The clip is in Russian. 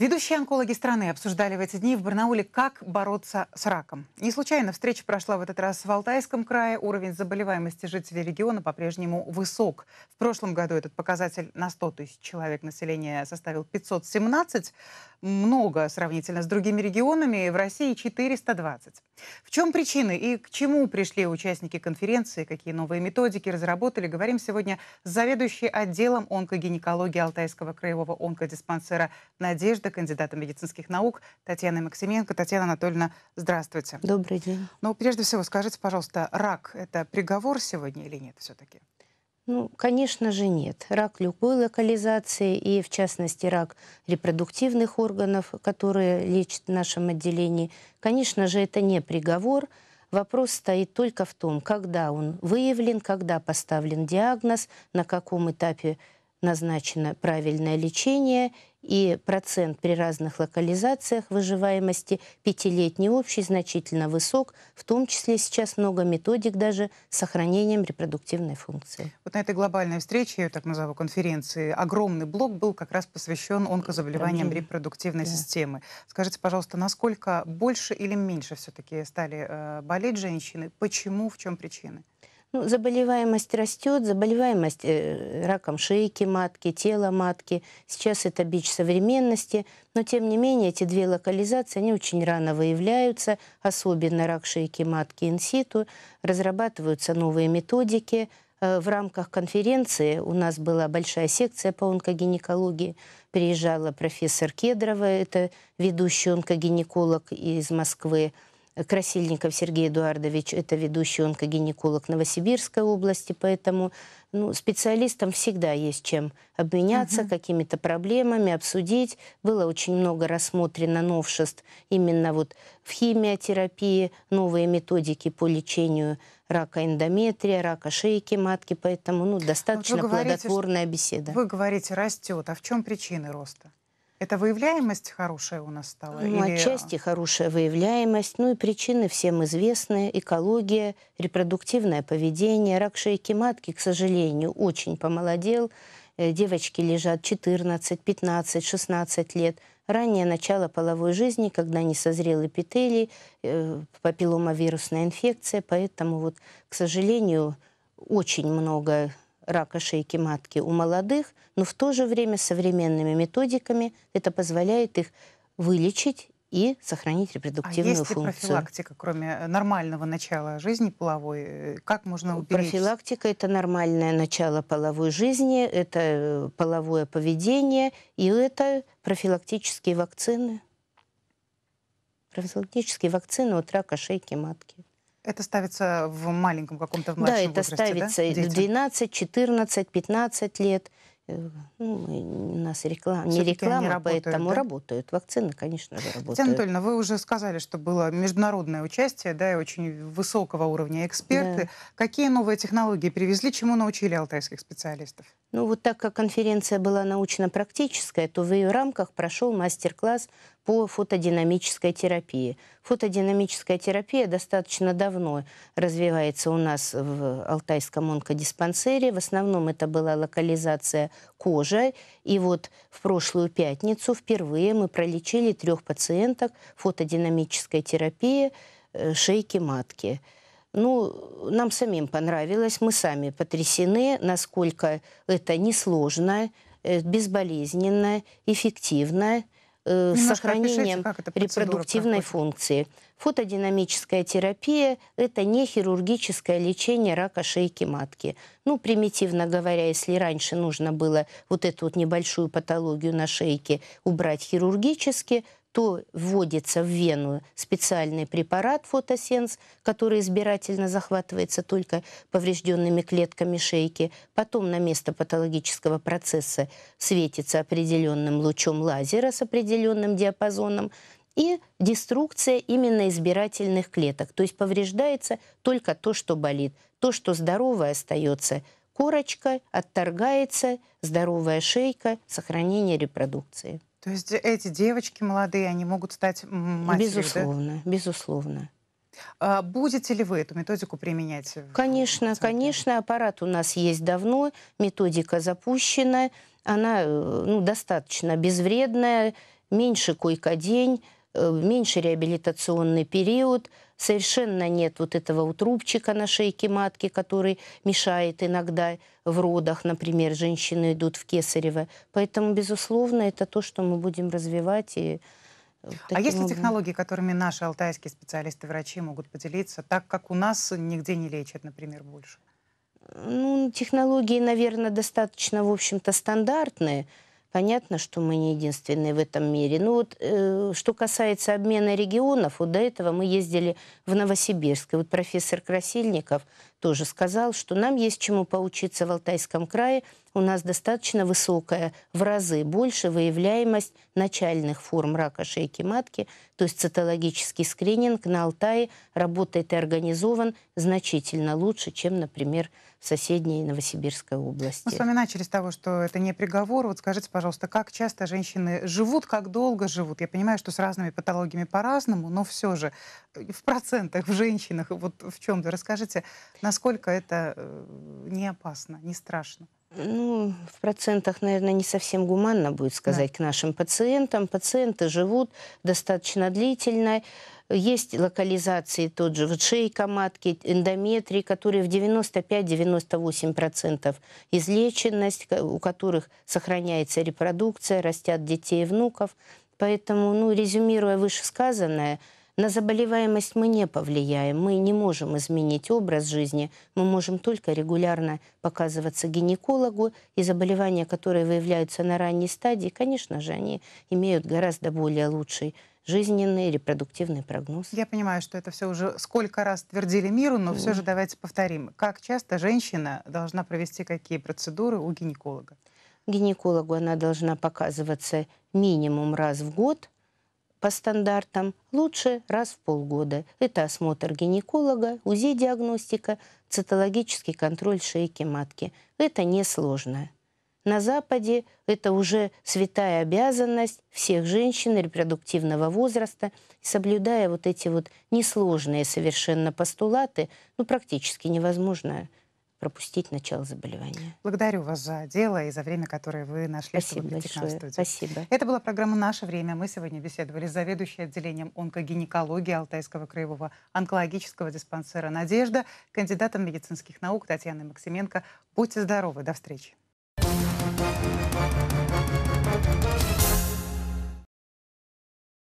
Ведущие онкологи страны обсуждали в эти дни в Барнауле, как бороться с раком. Не случайно встреча прошла в этот раз в Алтайском крае. Уровень заболеваемости жителей региона по-прежнему высок. В прошлом году этот показатель на 100 тысяч человек населения составил 517 много сравнительно с другими регионами, в России 420. В чем причины и к чему пришли участники конференции, какие новые методики разработали, говорим сегодня с заведующей отделом онкогинекологии Алтайского краевого онкодиспансера «Надежда», кандидатом медицинских наук Татьяна Максименко. Татьяна Анатольевна, здравствуйте. Добрый день. Ну, прежде всего, скажите, пожалуйста, рак – это приговор сегодня или нет все-таки? Ну, конечно же, нет. Рак любой локализации, и в частности рак репродуктивных органов, которые лечат в нашем отделении, конечно же, это не приговор. Вопрос стоит только в том, когда он выявлен, когда поставлен диагноз, на каком этапе назначено правильное лечение, и процент при разных локализациях выживаемости пятилетний общий значительно высок, в том числе сейчас много методик даже с сохранением репродуктивной функции. Вот на этой глобальной встрече, так назову, конференции, огромный блок был как раз посвящен онкозаболеваниям Проблемы. репродуктивной да. системы. Скажите, пожалуйста, насколько больше или меньше все-таки стали э, болеть женщины? Почему? В чем причины? Ну, заболеваемость растет, заболеваемость э, раком шейки матки, тела матки. Сейчас это бич современности, но тем не менее эти две локализации, они очень рано выявляются, особенно рак шейки матки инситу. Разрабатываются новые методики. Э, в рамках конференции у нас была большая секция по онкогинекологии. Приезжала профессор Кедрова, это ведущий онкогинеколог из Москвы. Красильников Сергей Эдуардович – это ведущий онкогинеколог Новосибирской области, поэтому ну, специалистам всегда есть чем обменяться, угу. какими-то проблемами, обсудить. Было очень много рассмотрено новшеств именно вот в химиотерапии, новые методики по лечению рака эндометрия, рака шейки матки, поэтому ну, достаточно вот говорите, плодотворная беседа. Вы говорите, растет. А в чем причины роста? Это выявляемость хорошая у нас стала? Ну, или... отчасти хорошая выявляемость. Ну и причины всем известны. Экология, репродуктивное поведение. Рак шейки матки, к сожалению, очень помолодел. Э, девочки лежат 14, 15, 16 лет. Раннее начало половой жизни, когда не созрел эпителий, э, папилломавирусная инфекция. Поэтому, вот, к сожалению, очень много рака шейки матки у молодых, но в то же время современными методиками это позволяет их вылечить и сохранить репродуктивную а есть функцию. Есть профилактика, кроме э, нормального начала жизни половой? Э, как можно уберечь? Профилактика – это нормальное начало половой жизни, это э, половое поведение, и это профилактические вакцины. Профилактические вакцины от рака шейки матки. Это ставится в маленьком каком-то младшем Да, это возрасте, ставится да? 12, 14, 15 лет. Э, ну, у нас реклама, не реклама, работают, поэтому да? работают. Вакцины, конечно же, работают. Татьяна Анатольевна, вы уже сказали, что было международное участие, да, и очень высокого уровня эксперты. Да. Какие новые технологии привезли, чему научили алтайских специалистов? Ну, вот так как конференция была научно-практическая, то в ее рамках прошел мастер-класс по фотодинамической терапии. Фотодинамическая терапия достаточно давно развивается у нас в Алтайском онкодиспансере. В основном это была локализация кожи. И вот в прошлую пятницу впервые мы пролечили трех пациенток фотодинамической терапии э, шейки матки. Ну, нам самим понравилось, мы сами потрясены, насколько это несложно, э, безболезненно, эффективно, э, с сохранением опишите, репродуктивной проходит. функции. Фотодинамическая терапия – это не хирургическое лечение рака шейки матки. Ну, примитивно говоря, если раньше нужно было вот эту вот небольшую патологию на шейке убрать хирургически – то вводится в вену специальный препарат фотосенс, который избирательно захватывается только поврежденными клетками шейки. Потом на место патологического процесса светится определенным лучом лазера с определенным диапазоном и деструкция именно избирательных клеток. То есть повреждается только то, что болит. То, что здоровое остается. Корочка отторгается, здоровая шейка, сохранение репродукции. То есть эти девочки молодые, они могут стать матерью, Безусловно, да? безусловно. А будете ли вы эту методику применять? Конечно, конечно. Аппарат у нас есть давно, методика запущена. Она э, ну, достаточно безвредная, меньше койка-день, меньше реабилитационный период, совершенно нет вот этого утрубчика на шейке матки, который мешает иногда в родах, например, женщины идут в кесарево. Поэтому, безусловно, это то, что мы будем развивать. И э, а есть ли технологии, которыми наши алтайские специалисты, врачи могут поделиться, так как у нас нигде не лечат, например, больше? Ну, технологии, наверное, достаточно, в общем-то, стандартные. Понятно, что мы не единственные в этом мире. Ну вот, э, что касается обмена регионов, вот до этого мы ездили в Новосибирск. И вот профессор Красильников тоже сказал, что нам есть чему поучиться в Алтайском крае. У нас достаточно высокая, в разы больше выявляемость начальных форм рака шейки матки. То есть цитологический скрининг на Алтае работает и организован значительно лучше, чем, например, в соседней Новосибирской области. Мы с вами начали с того, что это не приговор. Вот скажите, пожалуйста, как часто женщины живут, как долго живут? Я понимаю, что с разными патологиями по-разному, но все же э, в процентах, в женщинах, вот в чем-то расскажите, насколько это э, не опасно, не страшно? Ну, в процентах, наверное, не совсем гуманно будет сказать да. к нашим пациентам. Пациенты живут достаточно длительно. Есть локализации тот же вот шейка матки, эндометрии, которые в 95-98% излеченность, у которых сохраняется репродукция, растят детей и внуков. Поэтому, ну, резюмируя вышесказанное, на заболеваемость мы не повлияем, мы не можем изменить образ жизни, мы можем только регулярно показываться гинекологу, и заболевания, которые выявляются на ранней стадии, конечно же, они имеют гораздо более лучший жизненный репродуктивный прогноз. Я понимаю, что это все уже сколько раз твердили миру, но mm. все же давайте повторим. Как часто женщина должна провести какие процедуры у гинеколога? Гинекологу она должна показываться минимум раз в год по стандартам, лучше раз в полгода. Это осмотр гинеколога, УЗИ-диагностика, цитологический контроль шейки матки. Это несложно. На Западе это уже святая обязанность всех женщин репродуктивного возраста. соблюдая вот эти вот несложные совершенно постулаты, ну, практически невозможно пропустить начало заболевания. Благодарю вас за дело и за время, которое вы нашли, Спасибо чтобы большое. к студии. Спасибо. Это была программа «Наше время». Мы сегодня беседовали с заведующей отделением онкогинекологии Алтайского краевого онкологического диспансера «Надежда», кандидатом медицинских наук Татьяной Максименко. Будьте здоровы. До встречи.